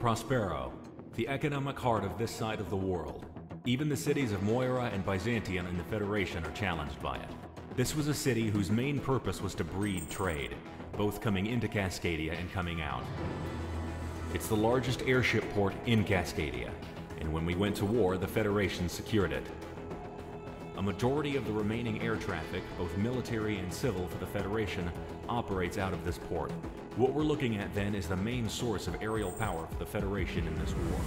Prospero, the economic heart of this side of the world. Even the cities of Moira and Byzantium in the Federation are challenged by it. This was a city whose main purpose was to breed trade, both coming into Cascadia and coming out. It's the largest airship port in Cascadia, and when we went to war, the Federation secured it. A majority of the remaining air traffic, both military and civil for the Federation, operates out of this port. What we're looking at then is the main source of aerial power for the Federation in this war.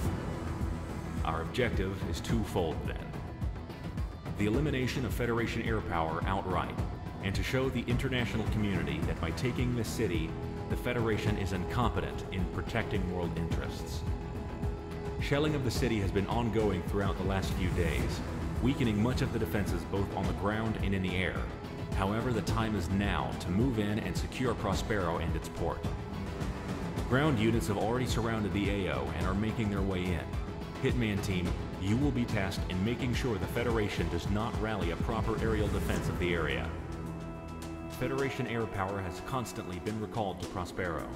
Our objective is twofold then. The elimination of Federation air power outright, and to show the international community that by taking this city, the Federation is incompetent in protecting world interests. Shelling of the city has been ongoing throughout the last few days, weakening much of the defenses both on the ground and in the air. However, the time is now to move in and secure Prospero and its port. Ground units have already surrounded the AO and are making their way in. Hitman team, you will be tasked in making sure the Federation does not rally a proper aerial defense of the area. Federation air power has constantly been recalled to Prospero,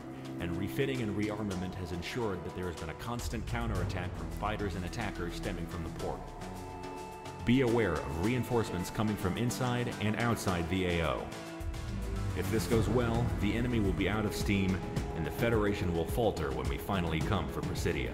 and refitting and rearmament has ensured that there has been a constant counterattack from fighters and attackers stemming from the port. Be aware of reinforcements coming from inside and outside the AO. If this goes well, the enemy will be out of steam, and the Federation will falter when we finally come for Presidia.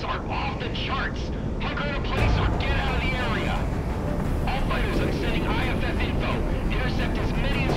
fighters are off the charts. Hunker in a place or get out of the area. All fighters, I'm sending IFF info. Intercept as many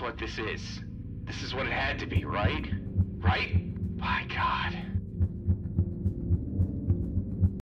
What this is. This is what it had to be, right? Right? My god.